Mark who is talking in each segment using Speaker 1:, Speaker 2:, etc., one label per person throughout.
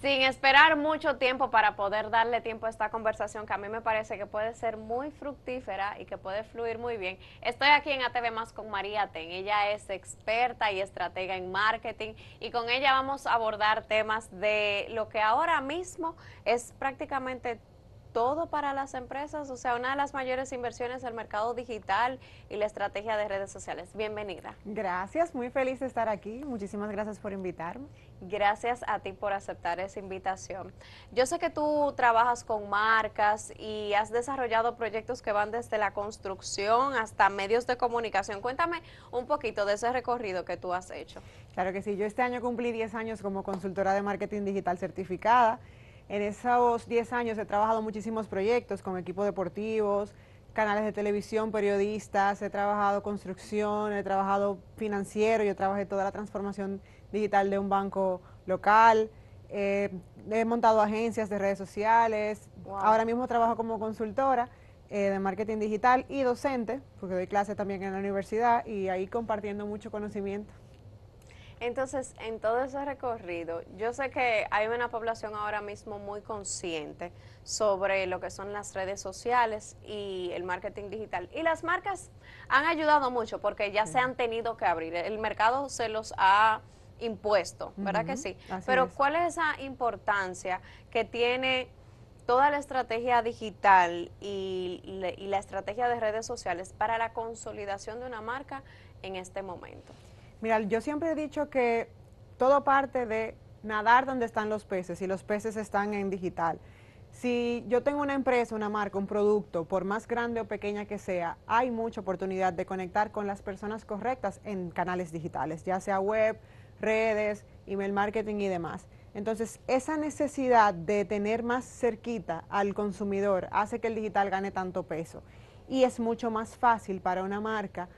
Speaker 1: sin esperar mucho tiempo para poder darle tiempo a esta conversación que a mí me parece que puede ser muy fructífera y que puede fluir muy bien. Estoy aquí en ATV Más con María Ten. Ella es experta y estratega en marketing y con ella vamos a abordar temas de lo que ahora mismo es prácticamente todo para las empresas, o sea, una de las mayores inversiones del mercado digital y la estrategia de redes sociales. Bienvenida.
Speaker 2: Gracias, muy feliz de estar aquí. Muchísimas gracias por invitarme.
Speaker 1: Gracias a ti por aceptar esa invitación. Yo sé que tú trabajas con marcas y has desarrollado proyectos que van desde la construcción hasta medios de comunicación. Cuéntame un poquito de ese recorrido que tú has hecho.
Speaker 2: Claro que sí, yo este año cumplí 10 años como consultora de marketing digital certificada en esos 10 años he trabajado muchísimos proyectos con equipos deportivos, canales de televisión, periodistas, he trabajado construcción, he trabajado financiero, yo trabajé toda la transformación digital de un banco local, eh, he montado agencias de redes sociales, ahora mismo trabajo como consultora eh, de marketing digital y docente, porque doy clase también en la universidad y ahí compartiendo mucho conocimiento.
Speaker 1: Entonces, en todo ese recorrido, yo sé que hay una población ahora mismo muy consciente sobre lo que son las redes sociales y el marketing digital. Y las marcas han ayudado mucho porque ya se han tenido que abrir. El mercado se los ha impuesto, ¿verdad que sí? Pero ¿cuál es esa importancia que tiene toda la estrategia digital y, y la estrategia de redes sociales para la consolidación de una marca en este momento?
Speaker 2: Mira, yo siempre he dicho que todo parte de nadar donde están los peces y los peces están en digital. Si yo tengo una empresa, una marca, un producto, por más grande o pequeña que sea, hay mucha oportunidad de conectar con las personas correctas en canales digitales, ya sea web, redes, email marketing y demás. Entonces, esa necesidad de tener más cerquita al consumidor hace que el digital gane tanto peso. Y es mucho más fácil para una marca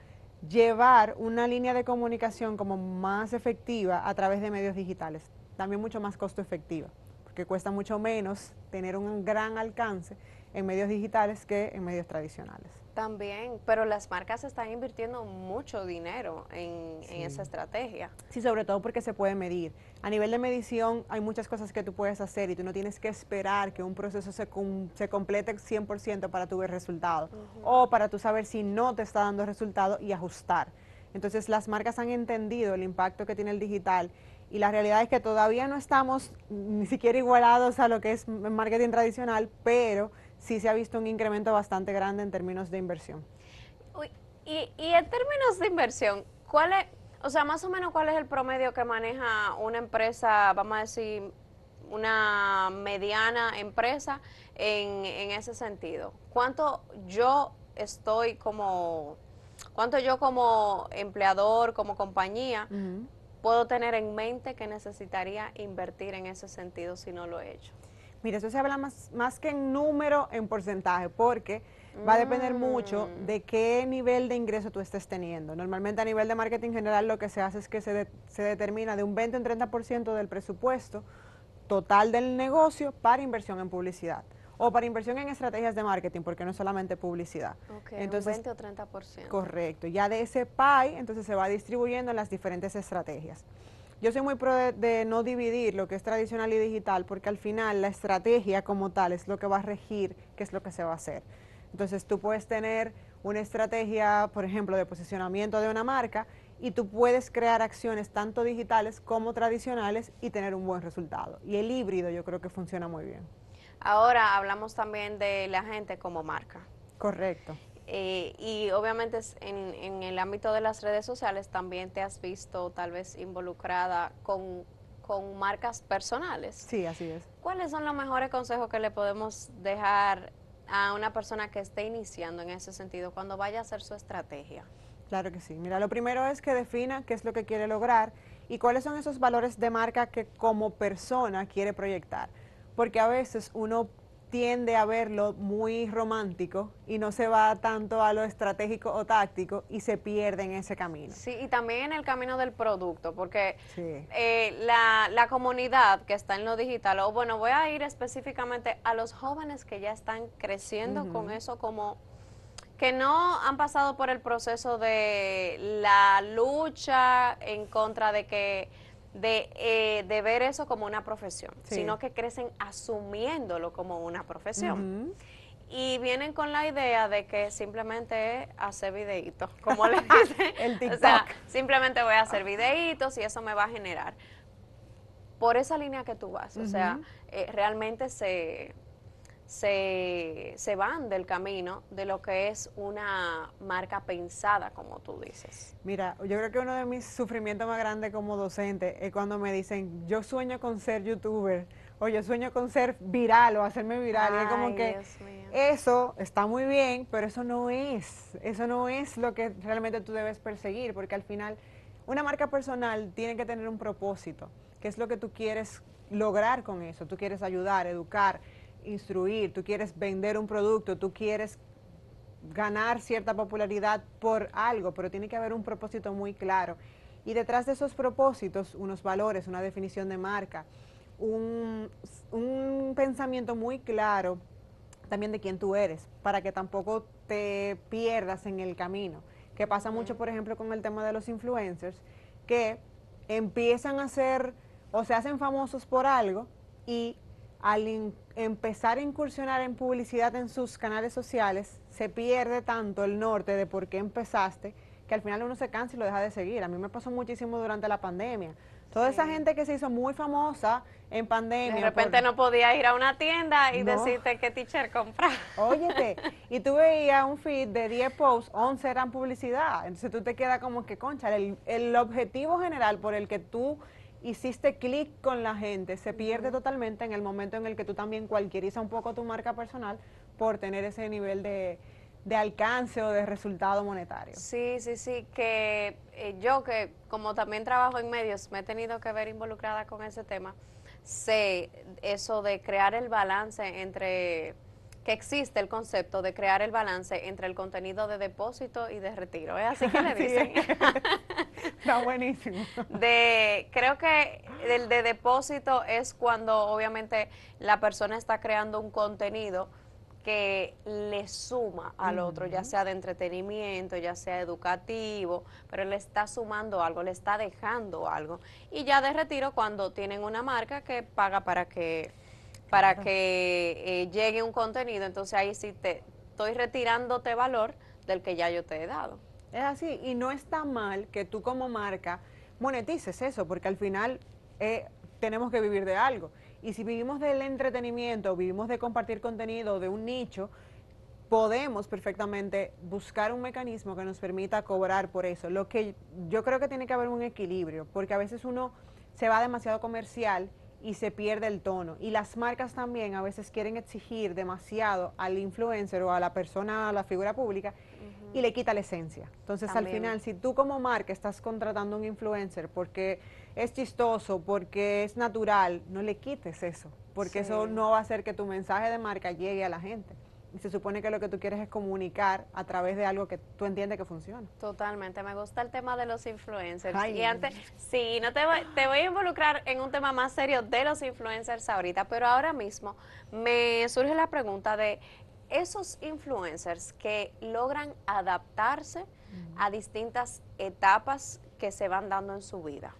Speaker 2: llevar una línea de comunicación como más efectiva a través de medios digitales, también mucho más costo efectiva, porque cuesta mucho menos tener un gran alcance en medios digitales que en medios tradicionales.
Speaker 1: También, pero las marcas están invirtiendo mucho dinero en, esa estrategia.
Speaker 2: Sí, sobre todo porque se puede medir. A nivel de medición hay muchas cosas que tú puedes hacer y tú no tienes que esperar que un proceso se, se complete 100% para tu ver resultado o para tú saber si no te está dando resultado y ajustar. Entonces las marcas han entendido el impacto que tiene el digital y la realidad es que todavía no estamos ni siquiera igualados a lo que es marketing tradicional, pero sí se ha visto un incremento bastante grande en términos de inversión.
Speaker 1: y, en términos de inversión, ¿cuál es, o sea, más o menos cuál es el promedio que maneja una empresa, vamos a decir, una mediana empresa en, ese sentido? ¿Cuánto yo estoy como, cuánto yo como empleador, como compañía, puedo tener en mente que necesitaría invertir en ese sentido si no lo he hecho?
Speaker 2: Mira, eso se habla más, más que en número, en porcentaje, porque va a depender mucho mm. de qué nivel de ingreso tú estés teniendo. Normalmente a nivel de marketing general lo que se hace es que se, se determina de un 20 a un 30% del presupuesto total del negocio para inversión en publicidad o para inversión en estrategias de marketing, porque no es solamente publicidad.
Speaker 1: entonces, un 20 o 30%.
Speaker 2: Correcto. Ya de ese pie, entonces se va distribuyendo en las diferentes estrategias. Yo soy muy pro de, no dividir lo que es tradicional y digital, porque al final la estrategia como tal es lo que va a regir qué es lo que se va a hacer. Entonces tú puedes tener una estrategia, por ejemplo, de posicionamiento de una marca y tú puedes crear acciones tanto digitales como tradicionales y tener un buen resultado. Y el híbrido yo creo que funciona muy bien.
Speaker 1: Ahora hablamos también de la gente como marca.
Speaker 2: Correcto.
Speaker 1: Eh, y obviamente en, en, el ámbito de las redes sociales también te has visto tal vez involucrada con, con marcas personales.
Speaker 2: Sí, así es.
Speaker 1: ¿Cuáles son los mejores consejos que le podemos dejar a una persona que esté iniciando en ese sentido cuando vaya a hacer su estrategia?
Speaker 2: Claro que sí. Mira, lo primero es que defina qué es lo que quiere lograr y cuáles son esos valores de marca que como persona quiere proyectar. Porque a veces uno tiende a verlo muy romántico y no se va tanto a lo estratégico o táctico y se pierde en ese camino.
Speaker 1: Sí, y también en el camino del producto, porque eh, la, la, comunidad que está en lo digital, o bueno, voy a ir específicamente a los jóvenes que ya están creciendo con eso como que no han pasado por el proceso de la lucha en contra de que de, eh, de ver eso como una profesión, sino que crecen asumiéndolo como una profesión. Y vienen con la idea de que simplemente es hacer videitos, como le dicen.
Speaker 2: El TikTok. O sea,
Speaker 1: simplemente voy a hacer videitos y eso me va a generar. Por esa línea que tú vas, o sea, eh, realmente se, se, se, van del camino de lo que es una marca pensada, como tú dices.
Speaker 2: Mira, yo creo que uno de mis sufrimientos más grandes como docente es cuando me dicen, yo sueño con ser youtuber o yo sueño con ser viral o hacerme viral. y es como que eso está muy bien, pero eso no es, eso no es lo que realmente tú debes perseguir, porque al final una marca personal tiene que tener un propósito, que es lo que tú quieres lograr con eso. Tú quieres ayudar, educar, instruir, tú quieres vender un producto, tú quieres ganar cierta popularidad por algo, pero tiene que haber un propósito muy claro. Y detrás de esos propósitos, unos valores, una definición de marca, un, pensamiento muy claro también de quién tú eres, para que tampoco te pierdas en el camino. Que pasa mucho, por ejemplo, con el tema de los influencers, que empiezan a ser o se hacen famosos por algo y al empezar a incursionar en publicidad en sus canales sociales, se pierde tanto el norte de por qué empezaste, que al final uno se cansa y lo deja de seguir. A mí me pasó muchísimo durante la pandemia. Toda esa gente que se hizo muy famosa en pandemia.
Speaker 1: De repente no podía ir a una tienda y decirte qué teacher comprar.
Speaker 2: Óyete, y tú veías un feed de 10 posts, 11 eran publicidad. Entonces tú te quedas como que, concha, el, el objetivo general por el que tú hiciste clic con la gente se pierde totalmente en el momento en el que tú también cualquierizas un poco tu marca personal por tener ese nivel de, de alcance o de resultado monetario.
Speaker 1: Sí, sí, sí, que eh, yo que como también trabajo en medios, me he tenido que ver involucrada con ese tema, sé eso de crear el balance entre que existe el concepto de crear el balance entre el contenido de depósito y de retiro. ¿Es así que le dicen?
Speaker 2: Está buenísimo.
Speaker 1: De, creo que el de depósito es cuando obviamente la persona está creando un contenido que le suma al otro, ya sea de entretenimiento, ya sea educativo, pero le está sumando algo, le está dejando algo. Y ya de retiro cuando tienen una marca que paga para que para que eh, llegue un contenido, entonces ahí sí te estoy retirándote valor del que ya yo te he dado.
Speaker 2: Es así, y no está mal que tú como marca monetices eso, porque al final eh, tenemos que vivir de algo. Y si vivimos del entretenimiento, vivimos de compartir contenido de un nicho, podemos perfectamente buscar un mecanismo que nos permita cobrar por eso. Lo que yo creo que tiene que haber un equilibrio, porque a veces uno se va demasiado comercial y se pierde el tono. Y las marcas también a veces quieren exigir demasiado al influencer o a la persona, a la figura pública, y le quita la esencia. Entonces, al final, si tú como marca estás contratando un influencer porque es chistoso, porque es natural, no le quites eso, porque eso no va a hacer que tu mensaje de marca llegue a la gente. Y se supone que lo que tú quieres es comunicar a través de algo que tú entiendes que funciona.
Speaker 1: Totalmente, me gusta el tema de los influencers. y antes, sí, no te voy, te voy a involucrar en un tema más serio de los influencers ahorita, pero ahora mismo me surge la pregunta de esos influencers que logran adaptarse a distintas etapas que se van dando en su vida.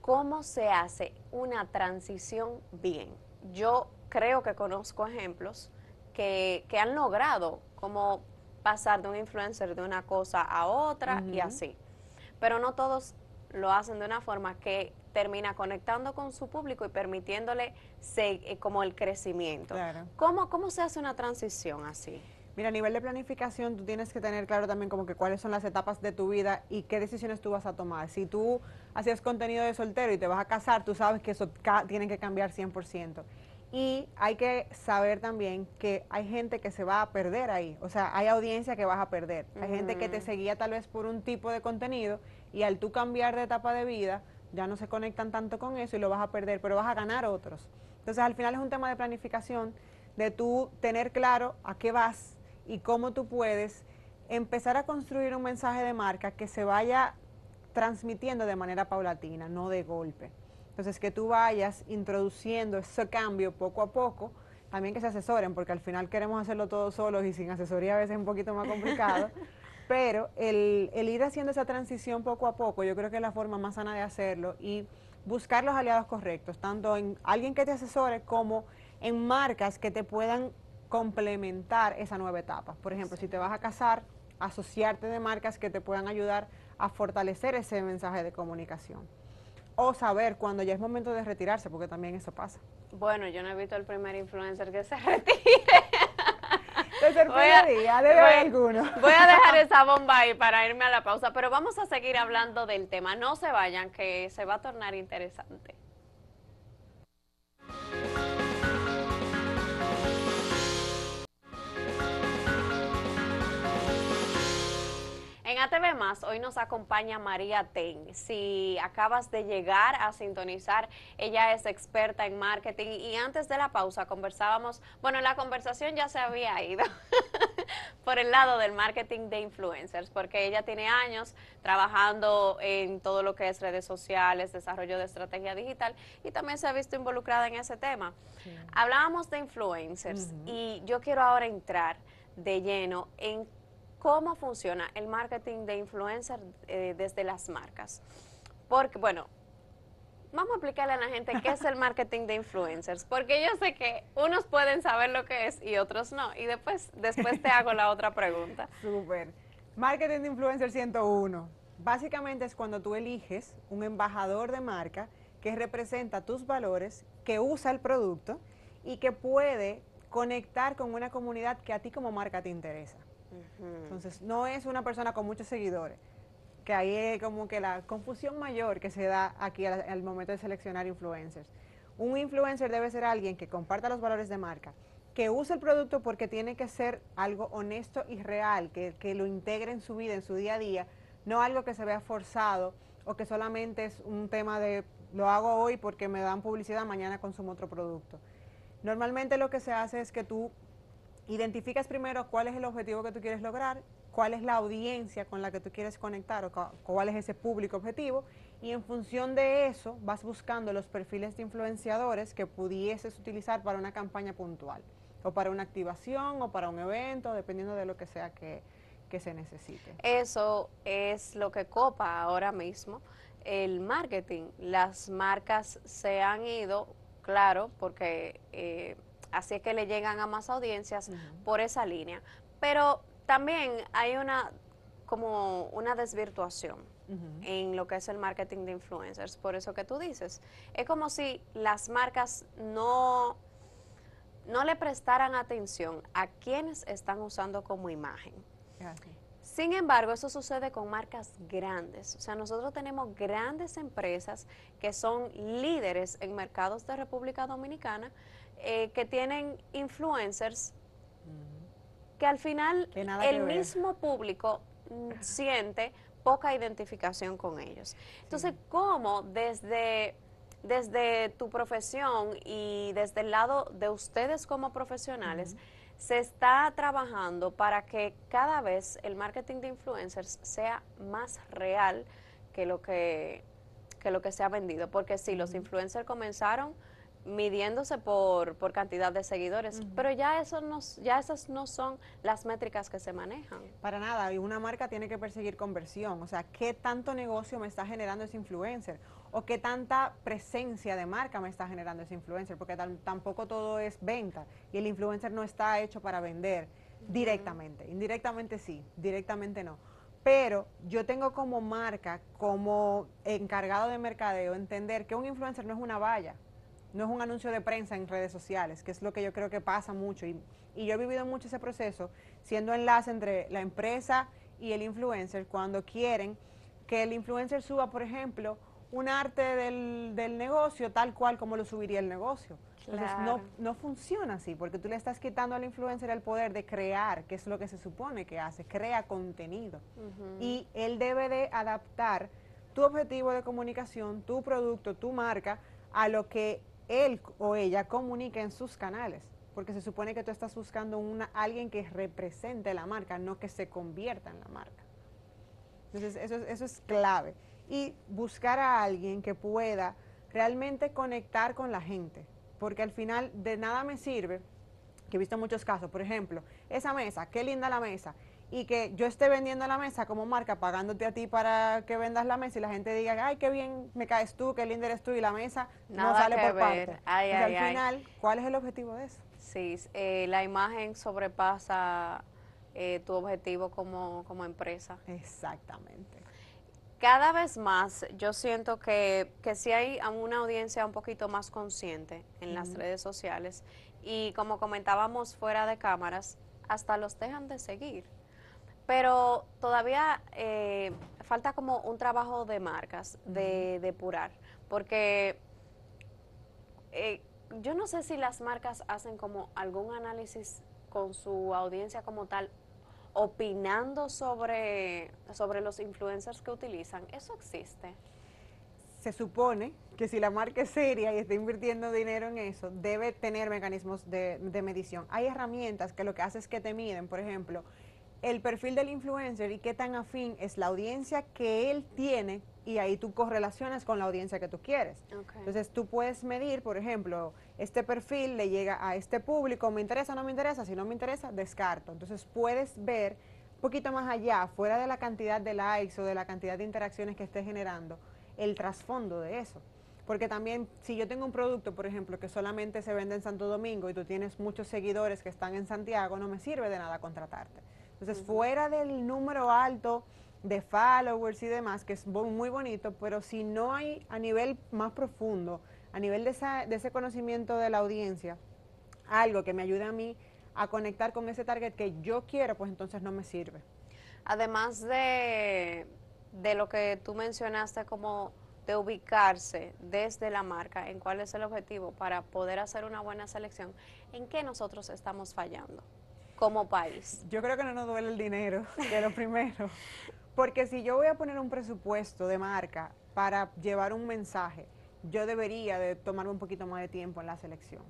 Speaker 1: ¿Cómo se hace una transición bien? Yo creo que conozco ejemplos que, han logrado como pasar de un influencer de una cosa a otra y así. Pero no todos lo hacen de una forma que termina conectando con su público y permitiéndole eh, como el crecimiento. ¿Cómo, ¿Cómo se hace una transición así?
Speaker 2: Mira, a nivel de planificación, tú tienes que tener claro también como que cuáles son las etapas de tu vida y qué decisiones tú vas a tomar. Si tú hacías contenido de soltero y te vas a casar, tú sabes que eso tiene que cambiar 100%. Y hay que saber también que hay gente que se va a perder ahí. O sea, hay audiencia que vas a perder. Hay gente que te seguía tal vez por un tipo de contenido y al tú cambiar de etapa de vida, ya no se conectan tanto con eso y lo vas a perder, pero vas a ganar otros. Entonces al final es un tema de planificación, de tú tener claro a qué vas y cómo tú puedes empezar a construir un mensaje de marca que se vaya transmitiendo de manera paulatina, no de golpe. Entonces que tú vayas introduciendo ese cambio poco a poco, también que se asesoren, porque al final queremos hacerlo todos solos y sin asesoría a veces es un poquito más complicado. Pero el, el ir haciendo esa transición poco a poco, yo creo que es la forma más sana de hacerlo y buscar los aliados correctos, tanto en alguien que te asesore como en marcas que te puedan complementar esa nueva etapa. Por ejemplo, si te vas a casar, asociarte de marcas que te puedan ayudar a fortalecer ese mensaje de comunicación. O saber cuando ya es momento de retirarse, porque también eso pasa.
Speaker 1: Bueno, yo no he visto el primer influencer que se retire.
Speaker 2: voy a, día, debe voy, alguno.
Speaker 1: Voy a dejar esa bomba ahí para irme a la pausa, pero vamos a seguir hablando del tema. No se vayan, que se va a tornar interesante. ATV Más, hoy nos acompaña María Ten. Si acabas de llegar a sintonizar, ella es experta en marketing y antes de la pausa conversábamos, bueno, la conversación ya se había ido por el lado del marketing de influencers, porque ella tiene años trabajando en todo lo que es redes sociales, desarrollo de estrategia digital y también se ha visto involucrada en ese tema. Hablábamos de influencers y yo quiero ahora entrar de lleno en cómo funciona el marketing de influencer eh, desde las marcas. Porque, bueno, vamos a explicarle a la gente qué es el marketing de influencers, porque yo sé que unos pueden saber lo que es y otros no. Y después, después te hago la otra pregunta.
Speaker 2: Súper. Marketing de influencer 101. Básicamente es cuando tú eliges un embajador de marca que representa tus valores, que usa el producto y que puede conectar con una comunidad que a ti como marca te interesa. Entonces, no es una persona con muchos seguidores, que ahí es como que la confusión mayor que se da aquí al, momento de seleccionar influencers. Un influencer debe ser alguien que comparta los valores de marca, que use el producto porque tiene que ser algo honesto y real, que, que lo integre en su vida, en su día a día, no algo que se vea forzado o que solamente es un tema de lo hago hoy porque me dan publicidad, mañana consumo otro producto. Normalmente lo que se hace es que tú identificas primero cuál es el objetivo que tú quieres lograr, cuál es la audiencia con la que tú quieres conectar o cuál es ese público objetivo y en función de eso vas buscando los perfiles de influenciadores que pudieses utilizar para una campaña puntual o para una activación o para un evento, dependiendo de lo que sea que, se necesite.
Speaker 1: Eso es lo que copa ahora mismo el marketing. Las marcas se han ido, claro, porque... Eh, así es que le llegan a más audiencias por esa línea. Pero también hay una como una desvirtuación en lo que es el marketing de influencers, por eso que tú dices. Es como si las marcas no, no le prestaran atención a quienes están usando como imagen. Sin embargo, eso sucede con marcas grandes. O sea, nosotros tenemos grandes empresas que son líderes en mercados de República Dominicana, eh, que tienen influencers que al final el mismo público siente poca identificación con ellos. Entonces, ¿cómo desde, desde tu profesión y desde el lado de ustedes como profesionales se está trabajando para que cada vez el marketing de influencers sea más real que lo que, que lo que se ha vendido? Porque si los influencers comenzaron midiéndose por, por cantidad de seguidores, pero ya eso no, ya esas no son las métricas que se manejan.
Speaker 2: Para nada, y una marca tiene que perseguir conversión, o sea, ¿qué tanto negocio me está generando ese influencer? ¿O qué tanta presencia de marca me está generando ese influencer? Porque tampoco todo es venta, y el influencer no está hecho para vender directamente, indirectamente sí, directamente no. Pero yo tengo como marca, como encargado de mercadeo, entender que un influencer no es una valla, no es un anuncio de prensa en redes sociales, que es lo que yo creo que pasa mucho. Y, yo he vivido mucho ese proceso, siendo enlace entre la empresa y el influencer, cuando quieren que el influencer suba, por ejemplo, un arte del, negocio tal cual como lo subiría el negocio. Entonces no, no funciona así, porque tú le estás quitando al influencer el poder de crear, que es lo que se supone que hace, crea contenido. Y él debe de adaptar tu objetivo de comunicación, tu producto, tu marca, a lo que él o ella comunique en sus canales, porque se supone que tú estás buscando una, alguien que represente la marca, no que se convierta en la marca. Entonces, eso, eso es clave. Y buscar a alguien que pueda realmente conectar con la gente, porque al final de nada me sirve, que he visto muchos casos, por ejemplo, esa mesa, qué linda la mesa, y que yo esté vendiendo la mesa como marca, pagándote a ti para que vendas la mesa y la gente diga, ay, qué bien me caes tú, qué linda eres tú y la mesa no sale por parte. al final, ¿cuál es el objetivo de eso?
Speaker 1: Sí, eh, la imagen sobrepasa eh, tu objetivo como, como empresa.
Speaker 2: Exactamente.
Speaker 1: Cada vez más yo siento que, que si hay una audiencia un poquito más consciente en las redes sociales y como comentábamos fuera de cámaras, hasta los dejan de seguir. Pero todavía eh, falta como un trabajo de marcas, de depurar, porque eh, yo no sé si las marcas hacen como algún análisis con su audiencia como tal, opinando sobre, sobre los influencers que utilizan. ¿Eso existe?
Speaker 2: Se supone que si la marca es seria y está invirtiendo dinero en eso, debe tener mecanismos de, de medición. Hay herramientas que lo que hace es que te miden, por ejemplo, el perfil del influencer y qué tan afín es la audiencia que él tiene y ahí tú correlacionas con la audiencia que tú quieres. Entonces tú puedes medir, por ejemplo, este perfil le llega a este público, me interesa, no me interesa, si no me interesa, descarto. Entonces puedes ver un poquito más allá, fuera de la cantidad de likes o de la cantidad de interacciones que esté generando, el trasfondo de eso. Porque también, si yo tengo un producto, por ejemplo, que solamente se vende en Santo Domingo y tú tienes muchos seguidores que están en Santiago, no me sirve de nada contratarte. Entonces, fuera del número alto de followers y demás, que es muy bonito, pero si no hay a nivel más profundo, a nivel de, ese conocimiento de la audiencia, algo que me ayude a mí a conectar con ese target que yo quiero, pues entonces no me sirve.
Speaker 1: Además de, de lo que tú mencionaste como de ubicarse desde la marca en cuál es el objetivo para poder hacer una buena selección, ¿en qué nosotros estamos fallando? Como país?
Speaker 2: Yo creo que no nos duele el dinero, es lo primero. Porque si yo voy a poner un presupuesto de marca para llevar un mensaje, yo debería de tomarme un poquito más de tiempo en la selección.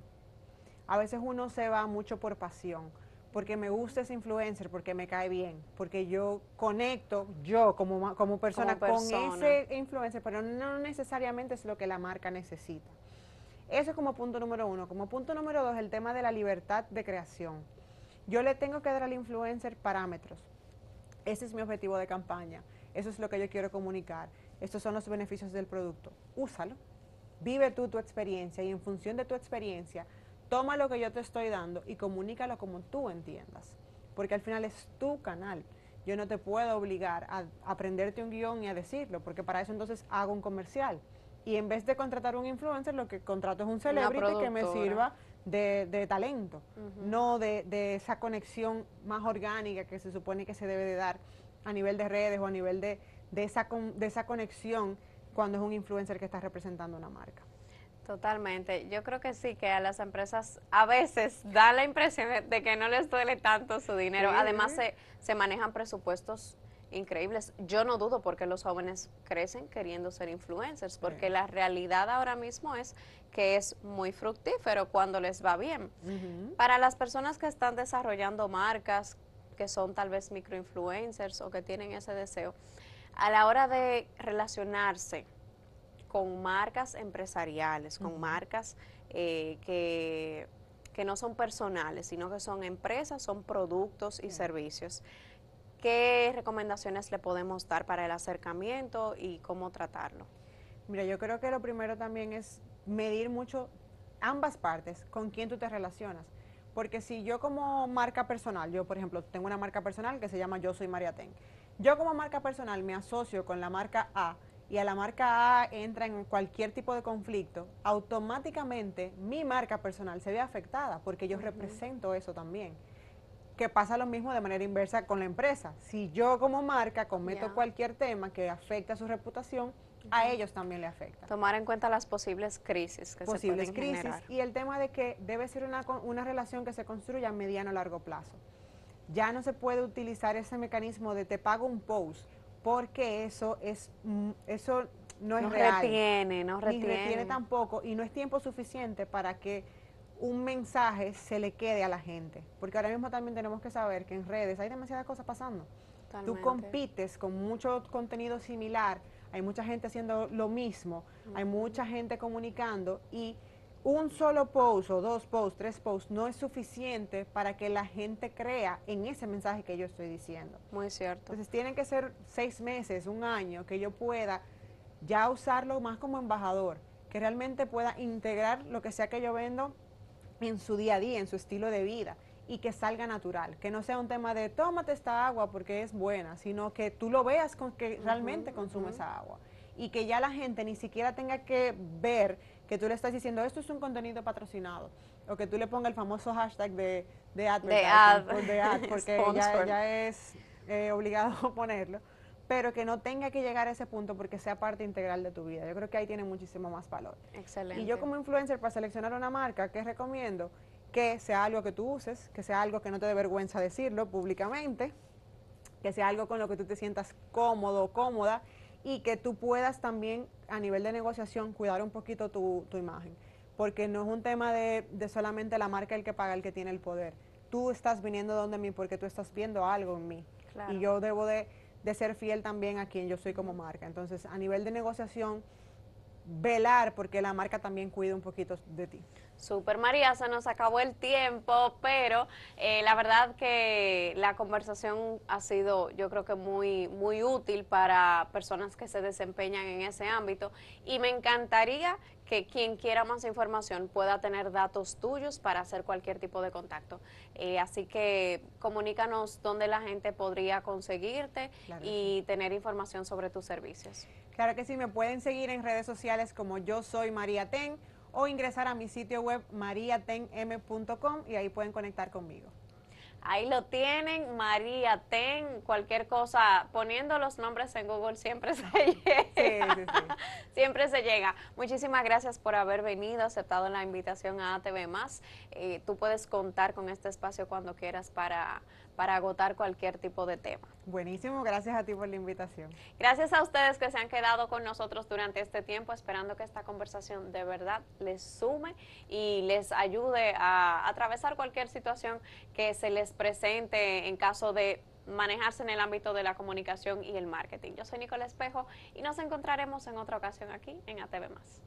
Speaker 2: A veces uno se va mucho por pasión, porque me gusta ese influencer, porque me cae bien, porque yo conecto, yo como, como, persona, con ese influencer, pero no necesariamente es lo que la marca necesita. Eso es como punto número uno. Como punto número dos, el tema de la libertad de creación. Yo le tengo que dar al influencer parámetros. Ese es mi objetivo de campaña. Eso es lo que yo quiero comunicar. Estos son los beneficios del producto. Úsalo. Vive tú tu experiencia y en función de tu experiencia, toma lo que yo te estoy dando y comunícalo como tú entiendas. Porque al final es tu canal. Yo no te puedo obligar a aprenderte un guion y a decirlo, porque para eso entonces hago un comercial. Y en vez de contratar un influencer, lo que contrato es un celebrity que me sirva de, talento, no de, esa conexión más orgánica que se supone que se debe de dar a nivel de redes o a nivel de, esa, de esa conexión cuando es un influencer que está representando una marca.
Speaker 1: Totalmente. Yo creo que sí, que a las empresas a veces da la impresión de que no les duele tanto su dinero. Además, se, se manejan presupuestos increíbles. Yo no dudo porque los jóvenes crecen queriendo ser influencers, porque la realidad ahora mismo es que es muy fructífero cuando les va bien. Para las personas que están desarrollando marcas, que son tal vez microinfluencers o que tienen ese deseo, a la hora de relacionarse con marcas empresariales, con marcas eh, que, que no son personales, sino que son empresas, son productos y servicios. ¿Qué recomendaciones le podemos dar para el acercamiento y cómo tratarlo?
Speaker 2: Mira, yo creo que lo primero también es medir mucho ambas partes, con quién tú te relacionas. Porque si yo como marca personal, yo por ejemplo tengo una marca personal que se llama Yo Soy Mariaten. Yo como marca personal me asocio con la marca A y a la marca A entra en cualquier tipo de conflicto, automáticamente mi marca personal se ve afectada porque yo represento eso también que pasa lo mismo de manera inversa con la empresa. Si yo como marca cometo cualquier tema que afecta a su reputación, a ellos también le afecta.
Speaker 1: Tomar en cuenta las posibles crisis que
Speaker 2: posibles
Speaker 1: se pueden
Speaker 2: crisis y el tema de que debe ser una, una relación que se construya a mediano o largo plazo. Ya no se puede utilizar ese mecanismo de te pago un post porque eso es mm, eso no es
Speaker 1: no
Speaker 2: real.
Speaker 1: Retiene, no retiene.
Speaker 2: Ni retiene tampoco y no es tiempo suficiente para que un mensaje se le quede a la gente. Porque ahora mismo también tenemos que saber que en redes hay demasiadas cosas pasando. Tú compites con mucho contenido similar, hay mucha gente haciendo lo mismo, hay mucha gente comunicando y un solo post o dos posts, tres posts no es suficiente para que la gente crea en ese mensaje que yo estoy diciendo.
Speaker 1: Muy cierto.
Speaker 2: Entonces tienen que ser seis meses, un año, que yo pueda ya usarlo más como embajador, que realmente pueda integrar lo que sea que yo vendo en su día a día, en su estilo de vida y que salga natural, que no sea un tema de tómate esta agua porque es buena, sino que tú lo veas con que realmente consumes esa agua y que ya la gente ni siquiera tenga que ver que tú le estás diciendo esto es un contenido patrocinado o que tú le pongas el famoso hashtag de, de advertising, porque ya, es eh, obligado ponerlo, pero que no tenga que llegar a ese punto porque sea parte integral de tu vida. Yo creo que ahí tiene muchísimo más valor.
Speaker 1: Excelente.
Speaker 2: Y yo como influencer para seleccionar una marca, ¿qué recomiendo? Que sea algo que tú uses, que sea algo que no te dé vergüenza decirlo públicamente, que sea algo con lo que tú te sientas cómodo o cómoda y que tú puedas también a nivel de negociación cuidar un poquito tu, imagen, porque no es un tema de, solamente la marca el que paga, el que tiene el poder. Tú estás viniendo donde mí porque tú estás viendo algo en mí y yo debo de, de ser fiel también a quien yo soy como marca. Entonces, a nivel de negociación, velar porque la marca también cuida un poquito de ti.
Speaker 1: Super María, se nos acabó el tiempo, pero eh, la verdad que la conversación ha sido yo creo que muy, muy útil para personas que se desempeñan en ese ámbito y me encantaría que quien quiera más información pueda tener datos tuyos para hacer cualquier tipo de contacto. Eh, así que comunícanos dónde la gente podría conseguirte y tener información sobre tus servicios.
Speaker 2: Claro que sí, me pueden seguir en redes sociales como yo soy María Ten o ingresar a mi sitio web mariatenm.com y ahí pueden conectar conmigo.
Speaker 1: Ahí lo tienen, María Ten, cualquier cosa, poniendo los nombres en Google siempre se llega. siempre se llega. Muchísimas gracias por haber venido, aceptado la invitación a ATV Más. Eh, tú puedes contar con este espacio cuando quieras para, para agotar cualquier tipo de tema.
Speaker 2: Buenísimo, gracias a ti por la invitación.
Speaker 1: Gracias a ustedes que se han quedado con nosotros durante este tiempo, esperando que esta conversación de verdad les sume y les ayude a atravesar cualquier situación que se les presente en caso de manejarse en el ámbito de la comunicación y el marketing. Yo soy Nicole Espejo y nos encontraremos en otra ocasión aquí en ATV Más.